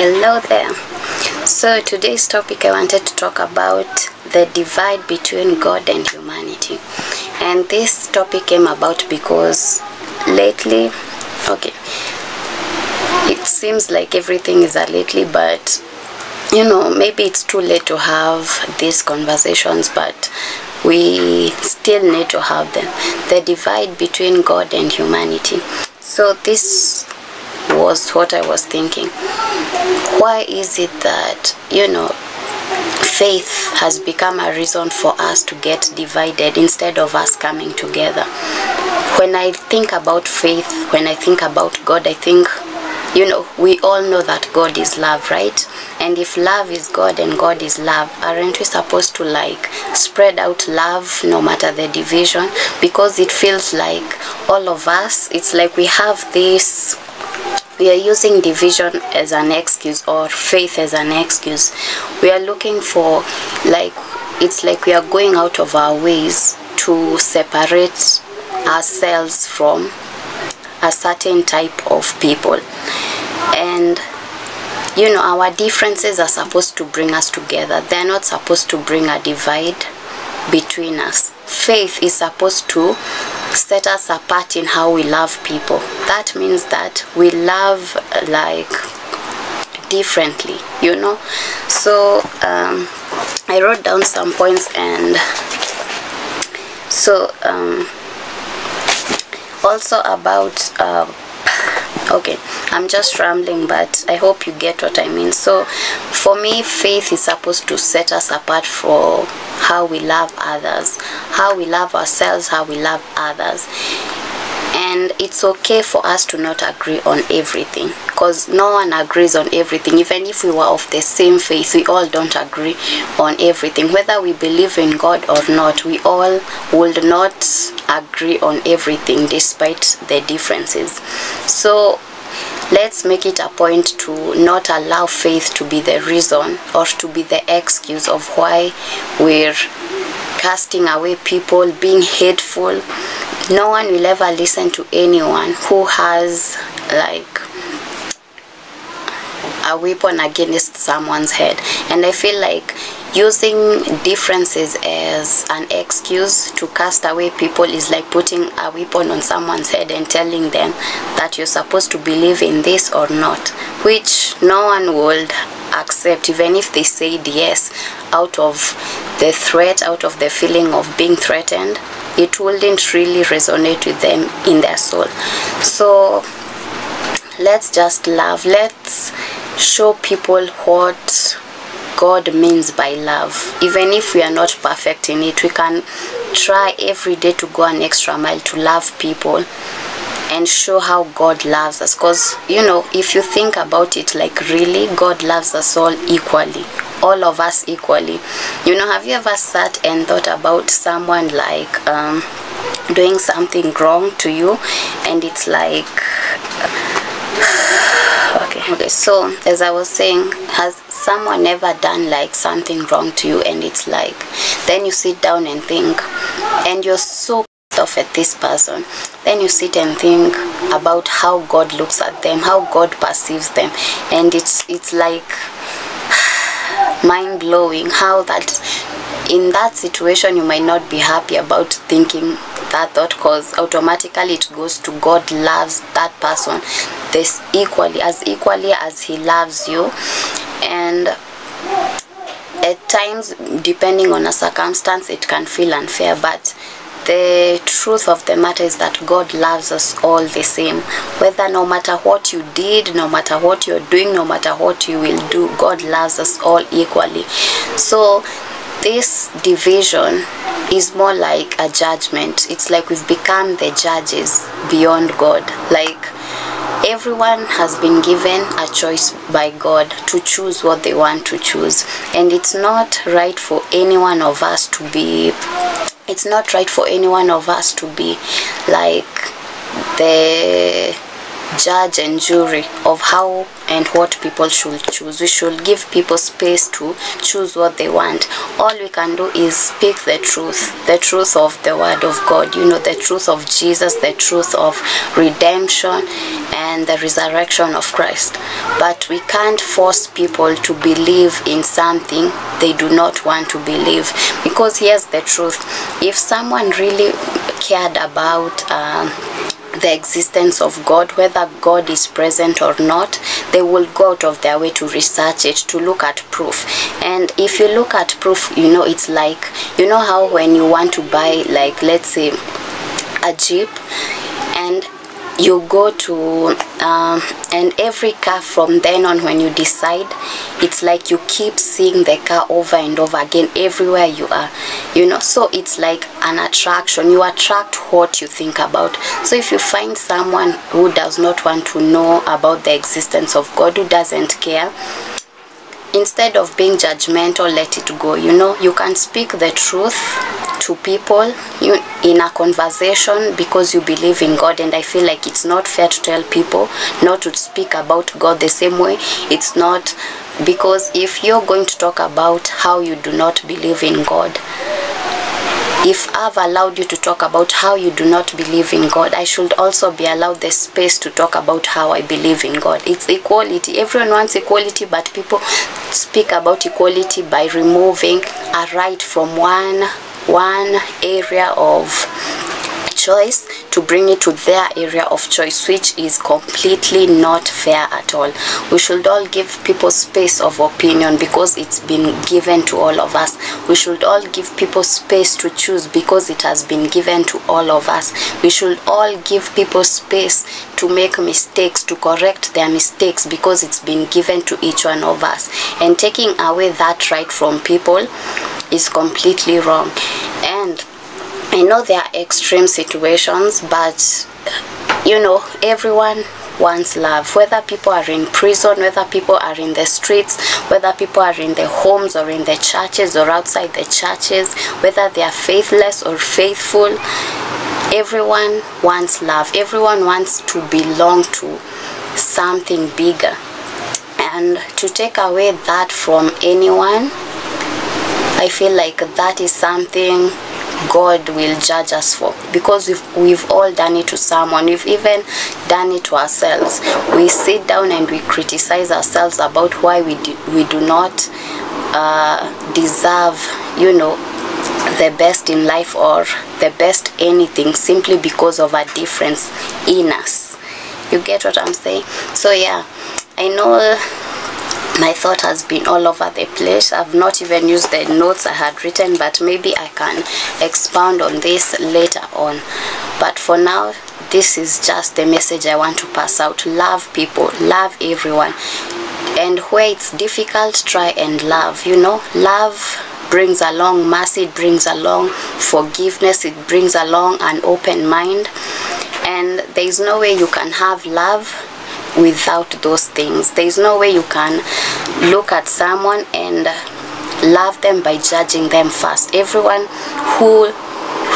Hello there. So today's topic I wanted to talk about the divide between God and humanity. And this topic came about because lately, okay, it seems like everything is a lately, but you know, maybe it's too late to have these conversations, but we still need to have them. The divide between God and humanity. So this was what I was thinking. Why is it that, you know, faith has become a reason for us to get divided instead of us coming together? When I think about faith, when I think about God, I think, you know, we all know that God is love, right? And if love is God and God is love, aren't we supposed to like spread out love no matter the division? Because it feels like all of us, it's like we have this we are using division as an excuse or faith as an excuse. We are looking for like it's like we are going out of our ways to separate ourselves from a certain type of people. And you know our differences are supposed to bring us together. They're not supposed to bring a divide between us. Faith is supposed to set us apart in how we love people. That means that we love like differently, you know. So um, I wrote down some points and so um, also about uh, okay i'm just rambling but i hope you get what i mean so for me faith is supposed to set us apart for how we love others how we love ourselves how we love others. And it's okay for us to not agree on everything because no one agrees on everything. Even if we were of the same faith we all don't agree on everything. Whether we believe in god or not we all would not agree on everything despite the differences. So let's make it a point to not allow faith to be the reason or to be the excuse of why we're casting away people being hateful. No one will ever listen to anyone who has like a weapon against someone's head. And i feel like using differences as an excuse to cast away people is like putting a weapon on someone's head and telling them that you're supposed to believe in this or not which no one would accept even if they said yes out of the threat out of the feeling of being threatened. It wouldn't really resonate with them in their soul. So let's just love. Let's show people what God means by love. Even if we are not perfect in it, we can try every day to go an extra mile to love people and show how God loves us. Because, you know, if you think about it, like really, God loves us all equally. All of us equally. You know, have you ever sat and thought about someone like um, doing something wrong to you and it's like okay okay so as i was saying has someone ever done like something wrong to you and it's like then you sit down and think and you're so pissed off at this person. Then you sit and think about how god looks at them how god perceives them and it's it's like mind blowing how that in that situation you might not be happy about thinking that thought because automatically it goes to god loves that person. This equally as equally as he loves you and at times depending on a circumstance it can feel unfair but the truth of the matter is that God loves us all the same. Whether no matter what you did, no matter what you're doing, no matter what you will do, God loves us all equally. So this division is more like a judgment. It's like we've become the judges beyond God. Like everyone has been given a choice by God to choose what they want to choose. And it's not right for any one of us to be it's not right for any one of us to be like the judge and jury of how and what people should choose. We should give people space to choose what they want. All we can do is speak the truth, the truth of the Word of God, you know, the truth of Jesus, the truth of redemption and the resurrection of Christ. But we can't force people to believe in something they do not want to believe because here's the truth if someone really cared about um, the existence of God, whether God is present or not, they will go out of their way to research it, to look at proof. And if you look at proof, you know, it's like, you know how when you want to buy, like, let's say, a Jeep, you go to um, and every car from then on when you decide it's like you keep seeing the car over and over again everywhere you are you know? So it's like an attraction. You attract what you think about. So if you find someone who does not want to know about the existence of god who doesn't care instead of being judgmental let it go. You know you can speak the truth to people you in a conversation because you believe in god. And i feel like it's not fair to tell people not to speak about god the same way. It's not because if you're going to talk about how you do not believe in god if I've allowed you to talk about how you do not believe in God, I should also be allowed the space to talk about how I believe in God. It's equality. Everyone wants equality, but people speak about equality by removing a right from one one area of choice to bring it to their area of choice which is completely not fair at all. We should all give people space of opinion because it's been given to all of us. We should all give people space to choose because it has been given to all of us. We should all give people space to make mistakes to correct their mistakes because it's been given to each one of us. And taking away that right from people is completely wrong. And I know there are extreme situations, but you know, everyone wants love. Whether people are in prison, whether people are in the streets, whether people are in the homes or in the churches or outside the churches, whether they are faithless or faithful, everyone wants love. Everyone wants to belong to something bigger. And to take away that from anyone, I feel like that is something God will judge us for because we've, we've all done it to someone. We've even done it to ourselves. We sit down and we criticize ourselves about why we do, we do not uh, deserve, you know, the best in life or the best anything simply because of a difference in us. You get what I'm saying? So yeah, I know my thought has been all over the place. I've not even used the notes i had written but maybe i can expound on this later on. But for now this is just the message i want to pass out. Love people. Love everyone. And where it's difficult try and love you know? Love brings along mercy it brings along forgiveness it brings along an open mind. And there is no way you can have love without those things. There is no way you can look at someone and love them by judging them first. Everyone who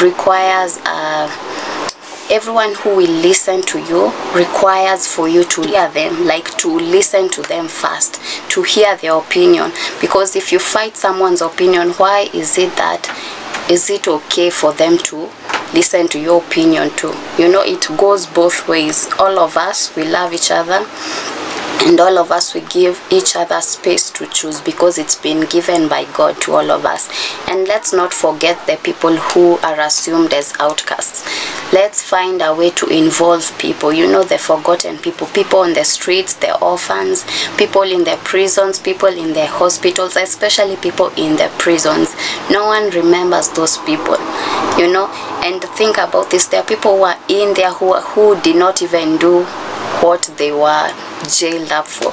requires uh, everyone who will listen to you requires for you to hear them like to listen to them first to hear their opinion because if you fight someone's opinion why is it that is it okay for them to listen to your opinion too. You know it goes both ways. All of us we love each other and all of us we give each other space to choose because it's been given by God to all of us. And let's not forget the people who are assumed as outcasts. Let's find a way to involve people. You know the forgotten people people on the streets the orphans people in the prisons people in the hospitals especially people in the prisons. No one remembers those people you know? And think about this. There are people who are in there who, who did not even do what they were jailed up for.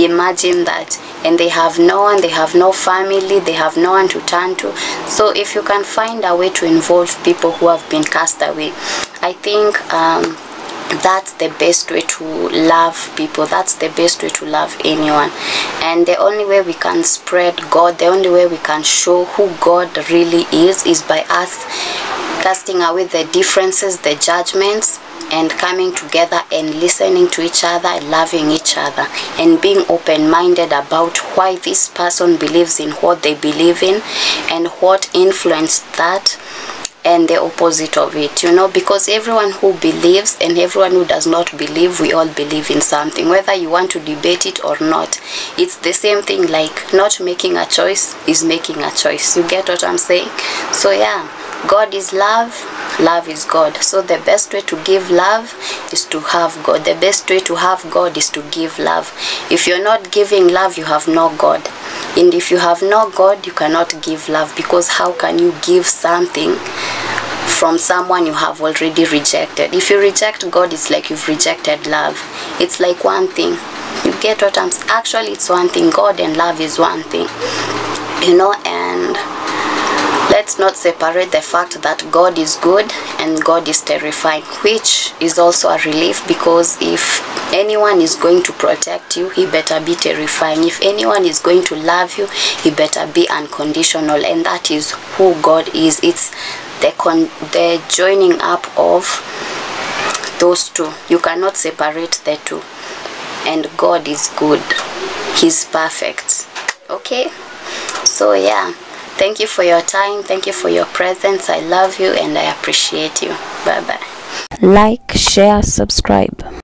Imagine that. And they have no one, they have no family, they have no one to turn to. So if you can find a way to involve people who have been cast away, I think um, that's the best way to love people that's the best way to love anyone and the only way we can spread god the only way we can show who god really is is by us casting away the differences, the judgments, and coming together and listening to each other, loving each other, and being open minded about why this person believes in what they believe in and what influenced that and the opposite of it you know because everyone who believes and everyone who does not believe we all believe in something. Whether you want to debate it or not it's the same thing like not making a choice is making a choice. You get what i'm saying? So yeah god is love love is god. So the best way to give love is to have god. The best way to have god is to give love. If you're not giving love you have no god. And if you have no god you cannot give love because how can you give something from someone you have already rejected? If you reject god it's like you've rejected love. It's like one thing. You get what i'm actually it's one thing. God and love is one thing. You know and let's not separate the fact that God is good and God is terrifying, which is also a relief because if anyone is going to protect you, he better be terrifying. If anyone is going to love you, he better be unconditional, and that is who God is. It's the con- the joining up of those two. You cannot separate the two. And God is good. He's perfect. Okay? So yeah. Thank you for your time. Thank you for your presence. I love you and I appreciate you. Bye bye. like, share, subscribe.